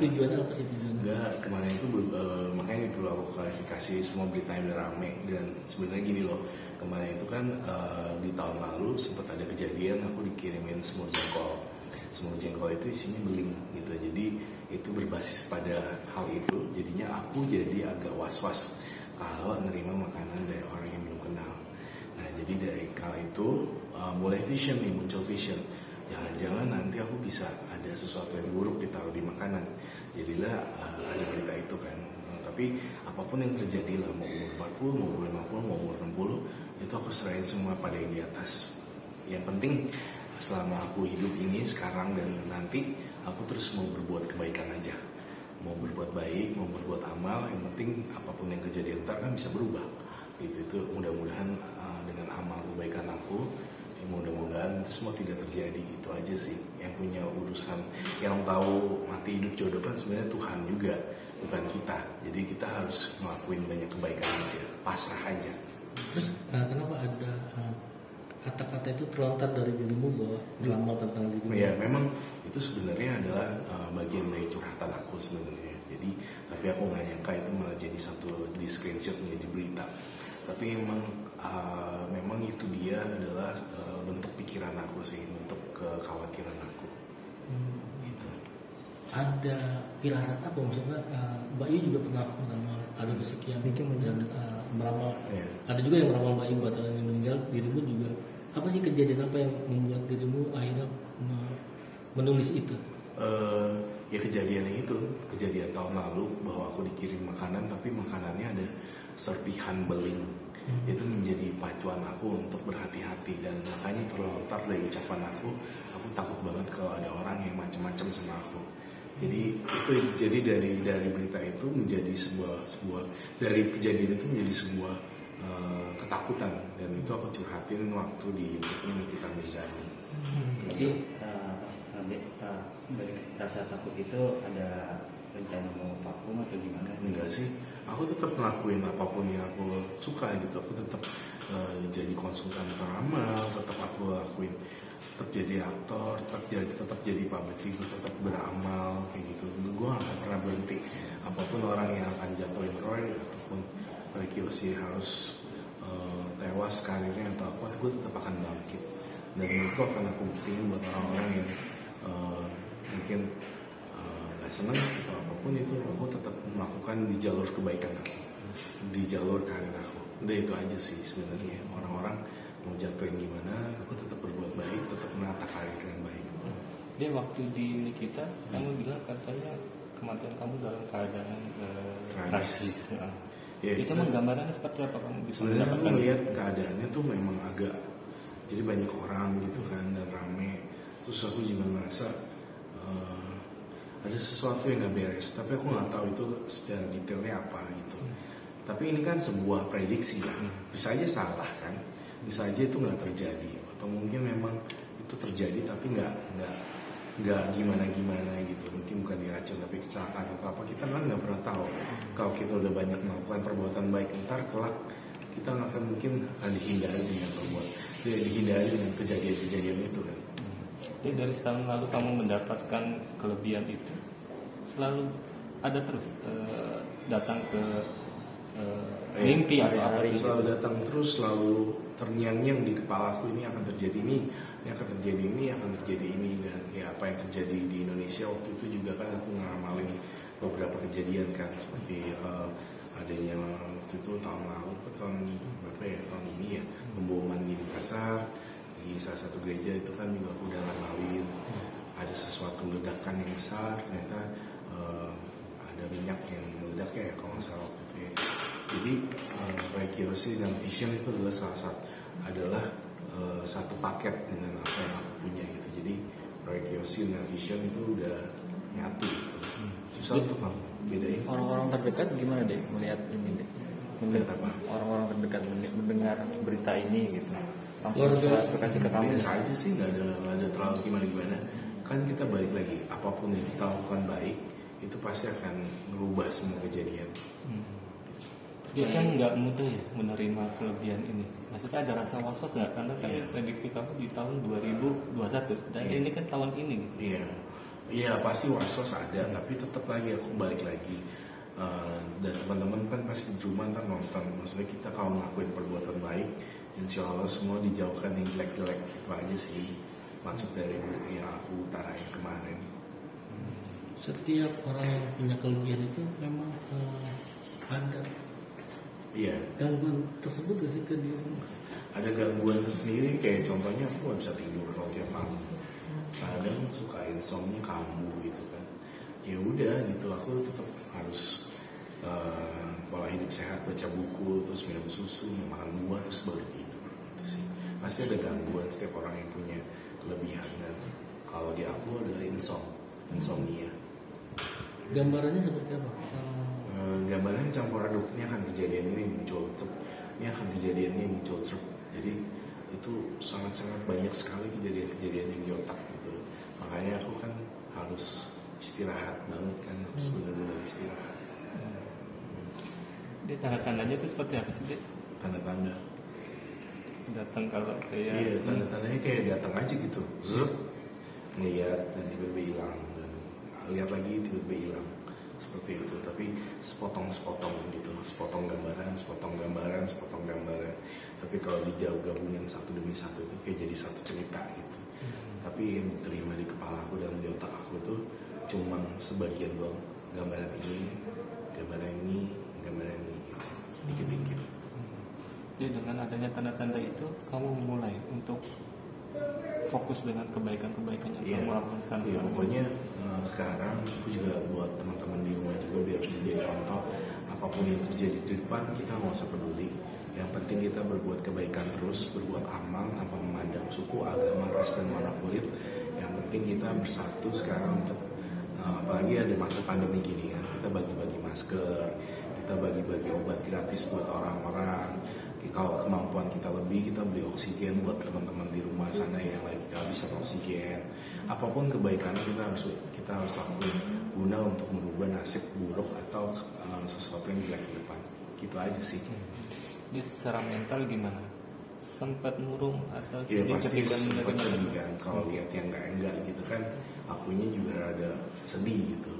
tujuannya apa sih tujuannya? Enggak, kemarin itu eh, makanya perlu aku klarifikasi semua berita yang rame. Dan sebenarnya gini loh kemarin itu kan eh, di tahun lalu sempat ada kejadian aku dikirimin semur jengkol. Semur jengkol itu isinya beling gitu. Jadi itu berbasis pada hal itu. Jadinya aku jadi agak was-was kalau nerima makanan dari orang yang belum kenal. Nah jadi dari kala itu eh, mulai vision nih muncul vision jangan-jangan nanti aku bisa ada sesuatu yang buruk ditaruh di makanan. Jadilah uh, ada berita itu kan. Uh, tapi apa pun yang terjadi lah mau umur 40 mau umur 50 mau umur 60 itu aku serahin semua pada yang di atas. Yang penting selama aku hidup ini sekarang dan nanti aku terus mau berbuat kebaikan aja. Mau berbuat baik mau berbuat amal yang penting apa pun yang kejadian ntar kan bisa berubah. Gitu itu mudah-mudahan uh, dengan amal kebaikan aku ya mudah-mudahan itu semua tidak terjadi. Itu aja sih yang punya urusan yang tahu mati hidup jodoh kan sebenarnya Tuhan juga bukan kita. Jadi kita harus ngelakuin banyak kebaikan aja pasrah aja. Terus uh, kenapa ada uh, kata-kata itu terlontar dari dirimu bahwa meramal tentang dirimu? ya memang itu sebenarnya adalah uh, bagian dari curhatan aku sebenarnya. Jadi tapi aku nggak nyangka itu malah jadi satu di screenshot menjadi berita tapi memang uh, memang itu dia adalah uh, bentuk pikiran aku sih bentuk kekhawatiran aku Hmm. gitu Ada firasat apa maksudnya? uh, Mbak Yu juga pernah meramal ada kesekian dan uh, meramal. Iya. Ada juga yang meramal Mbak Yu batalan yang meninggal. Dirimu juga apa sih kejadian apa yang membuat dirimu akhirnya me- menulis itu? Eh, ya kejadiannya itu kejadian tahun lalu bahwa aku dikirim makanan tapi makanannya ada serpihan beling. Itu menjadi pacuan aku untuk berhati-hati. Dan makanya terlontar dari ucapan aku aku takut banget kalau ada orang yang macam-macam sama aku. Jadi itu jadi dari dari berita itu menjadi sebuah sebuah dari kejadian itu menjadi sebuah eh, ketakutan. Dan itu aku curhatin waktu di YouTube-nya Nikita Mirzani. Jadi Dek, eh, dari rasa takut itu ada rencana mau vakum atau gimana? enggak sih aku tetap ngelakuin apa pun yang aku suka gitu. Aku tetap eh, jadi konsultan peramal tetap aku lakuin tetap jadi aktor tetap jadi tetap jadi public figure tetap beramal kayak gitu. Gue gak akan pernah berhenti. Apa pun orang yang akan jatuhin Roy ataupun Roy Kiyoshi harus eh, tewas karirnya atau apa gue tetap akan bangkit. Dan itu akan aku buktiin buat orang-orang yang eh, mungkin seneng atau apa pun itu aku tetap melakukan di jalur kebaikan aku. Di jalur karir aku. Udah itu aja sih sebenarnya. Orang-orang mau jatuhin gimana aku tetap berbuat baik tetap menata karir dengan baik. Dia waktu di Nikita, kamu bilang katanya kematian kamu dalam keadaan eh, Tragis. tragis. Nah, Ya, itu kita- menggambarkan seperti apa kamu bisa sebenarnya aku melihat keadaannya tuh memang agak jadi banyak orang gitu kan dan rame. Terus aku juga ngerasa eh, ada sesuatu yang nggak beres tapi aku nggak tahu itu secara detailnya apa gitu. Tapi ini kan sebuah prediksi ya bisa aja salah kan? Bisa aja itu nggak terjadi. Atau mungkin memang itu terjadi tapi nggak nggak nggak gimana gimana gitu. Mungkin bukan diracun tapi kecelakaan atau apa. Kita kan nggak pernah tahu. Kalau kita udah banyak melakukan perbuatan baik ntar kelak kita nggak akan mungkin akan dihindari dengan perbuatan ya, dihindari dengan kejadian-kejadian itu kan Jadi dari setahun lalu kamu mendapatkan kelebihan itu selalu ada terus eh, datang ke Eh, mimpi atau apa hari-hari gitu. selalu datang terus selalu terngiang-ngiang di kepala aku ini akan terjadi ini ini akan terjadi ini akan terjadi ini dan ya apa yang terjadi di Indonesia waktu itu juga kan aku ngeramalin beberapa kejadian kan seperti eh, adanya waktu itu tahun lalu atau tahun berapa ya tahun ini ya pemboman di Makassar di salah satu gereja itu kan juga aku udah ramalin ada sesuatu ledakan yang besar ternyata eh, ada minyak yang meledak ya kalau nggak salah waktu itu ya. Jadi uh, Ray Kiyoshi dan Vision itu adalah salah satu adalah eh, satu paket dengan apa yang aku punya gitu. Jadi Ray Kiyoshi dan Vision itu udah nyatu gitu. Susah untuk bedain. Orang-orang terdekat gimana deh melihat ini deh? Melihat apa? Orang-orang terdekat men- mendengar berita ini gitu. Langsung Keluarga. ke- kasih ke kamu. Biasa aja sih nggak ada nggak ada terlalu gimana gimana. Kan kita balik lagi apa pun yang kita lakukan baik itu pasti akan merubah semua kejadian. dia kan nggak mudah ya menerima kelebihan ini maksudnya ada rasa was was nggak karena kan Iya. prediksi kamu di tahun 2021 dan Iya. ini kan tahun ini. Iya, iya pasti was-was ada, tapi tetap lagi aku balik lagi. Eh, dan teman-teman kan pasti di rumah ntar nonton, maksudnya kita kalau ngelakuin perbuatan baik, insya Allah semua dijauhkan yang jelek-jelek itu aja sih maksud dari yang aku utarain kemarin. Setiap orang yang punya kelebihan itu memang eh, ada Iya, gangguan tersebut gak sih ke diri? ada gangguan tersendiri kayak contohnya aku nggak bisa tidur kalau tiap malam. Kadang suka insomnia kambuh gitu kan. Ya udah gitu, aku tetap harus eh, pola hidup sehat, baca buku, terus minum susu, makan buah, terus baru tidur sih. Pasti ada gangguan setiap orang yang punya kelebihan dan kalau di aku adalah insom, insomnia. Gambarannya seperti apa? Eh, Eh, gambaran campur aduk ini akan kejadian ini muncul cep ini akan kejadian ini muncul cep. Jadi itu sangat-sangat banyak sekali kejadian-kejadian yang di otak gitu. Makanya aku kan harus istirahat banget kan harus benar-benar istirahat. Dia tanda tandanya itu seperti apa sih dia tanda-tanda datang kalau kayak iya tanda-tandanya kayak datang aja gitu. Zup, ngeliat dan tiba-tiba hilang dan lihat lagi tiba-tiba hilang. Seperti itu tapi sepotong-sepotong gitu. Sepotong gambaran sepotong gambaran sepotong gambaran. Tapi kalau dijauh gabungin satu demi satu itu kayak jadi satu cerita gitu. Tapi yang diterima di kepala aku dan di otak aku tuh cuma sebagian doang. Gambaran ini gambaran ini gambaran ini gitu. Dikit-dikit Jadi dengan adanya tanda-tanda itu kamu mulai untuk fokus dengan kebaikan-kebaikan yang Iya, kamu lakukan iya pokoknya eh, sekarang aku juga buat teman-teman di rumah juga biar bisa jadi contoh apa pun yang terjadi di depan kita nggak usah peduli. Yang penting kita berbuat kebaikan terus, berbuat amal tanpa memandang suku, agama, ras dan warna kulit. Yang penting kita bersatu sekarang untuk eh, apalagi ada masa pandemi gini kan, kita bagi-bagi masker, kita bagi-bagi obat gratis buat orang-orang. Kalau kemampuan kita lebih, kita beli oksigen buat teman-teman di rumah sana yang lagi kehabisan oksigen. Apa pun kebaikan kita harus kita harus lakuin guna untuk merubah nasib buruk atau uh, sesuatu yang jelek di depan. Gitu aja sih. Jadi secara mental gimana? Sempat murung atau Ya sedih pasti sempat sedih kan. Kalau lihat yang enggak enggak gitu kan, akunya juga ada sedih gitu.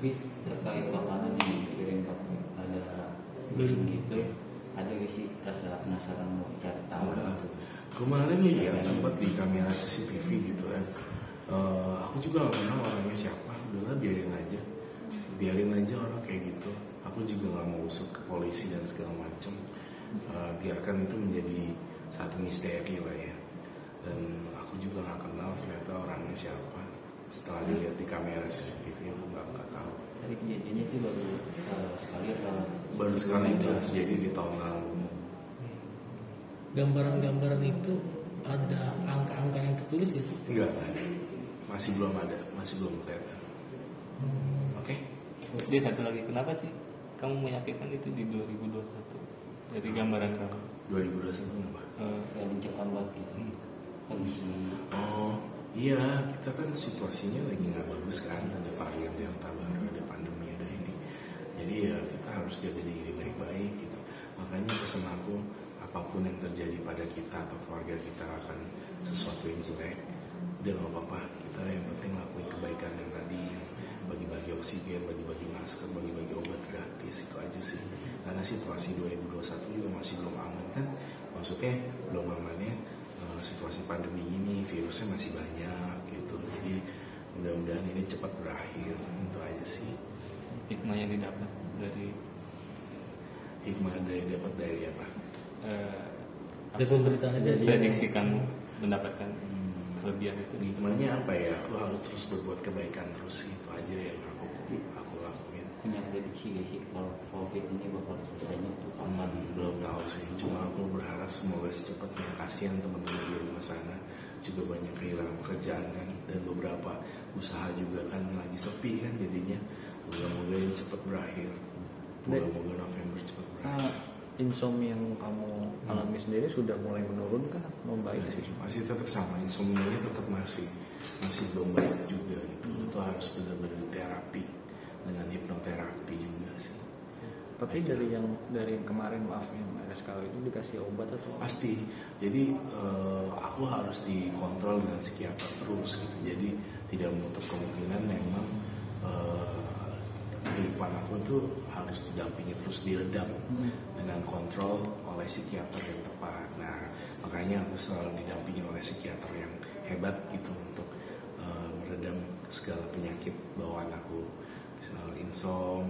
Tapi terkait makanan yang dikirim pakai ada Beli. link gitu, ada gak sih rasa penasaran mau cari tahu Enggak. gitu? Kemarin lihat sempat di kamera CCTV gitu kan. Eh, aku juga gak kenal orangnya siapa. Udahlah biarin aja. Biarin aja orang kayak gitu. Aku juga nggak mau usut ke polisi dan segala macam. Eh, biarkan itu menjadi satu misteri lah ya. Dan aku juga nggak kenal ternyata orangnya siapa. Setelah dilihat di kamera CCTV aku nggak nggak tahu. Tadi kejadiannya itu baru eh, sekali atau Baru sekali itu terjadi di tahun lalu. Gambaran-gambaran itu ada angka-angka yang tertulis gitu. Enggak nggak ada. Masih belum ada. Masih belum kelihatan. Oke. Dia satu lagi kenapa sih kamu meyakinkan itu di 2021 dari gambaran kamu? 2021 kenapa? Eh, kayak mencekam banget gitu Hmm. kondisi Oh iya kita kan situasinya lagi nggak bagus kan ada varian delta baru ada pandemi ada ini jadi ya kita harus jaga diri baik-baik gitu makanya pesan aku apa pun yang terjadi pada kita atau keluarga kita akan sesuatu yang jelek udah nggak apa-apa. Kita yang penting lakuin kebaikan yang tadi bagi-bagi oksigen bagi-bagi masker bagi-bagi obat gratis itu aja sih. Karena situasi 2021 juga masih belum aman kan? Maksudnya belum amannya eh, situasi pandemi ini virusnya masih banyak gitu. Jadi mudah-mudahan ini cepat berakhir. Itu aja sih. Hikmah yang didapat dari hikmah dari dapat dari apa eh, Dari pemberitaan itu. prediksi kamu mendapatkan Hmm. kelebihan itu. hikmahnya apa ya? Aku harus terus berbuat kebaikan terus itu aja yang aku aku lakuin. Punya prediksi gak sih kalau covid ini bakal selesainya tuh kapan? Hmm, belum tahu sih. Cuma aku berharap semoga secepatnya. Kasihan teman-teman di rumah sana. Juga banyak kehilangan pekerjaan kan. Dan beberapa usaha juga kan lagi sepi kan jadinya. Moga-moga ini cepat berakhir. Moga-moga November cepat berakhir. Nah, insomnia yang kamu alami sendiri sudah mulai menurun kan membaik Masih, sih? masih tetap sama insomnia tetap masih masih belum baik juga gitu. Itu harus benar-benar terapi dengan hipnoterapi juga sih. Tapi dari yang dari yang kemarin maaf yang RSKW itu dikasih obat atau? Pasti. Jadi eh, aku harus dikontrol dengan psikiater terus gitu. Jadi tidak menutup kemungkinan memang eh, kehidupan aku itu harus didampingi terus diredam dengan kontrol oleh psikiater yang tepat. Nah makanya aku selalu didampingi oleh psikiater yang hebat gitu untuk eh, meredam segala penyakit bawaan aku. Misal insom